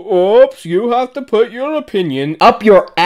Oops, you have to put your opinion Up your ass.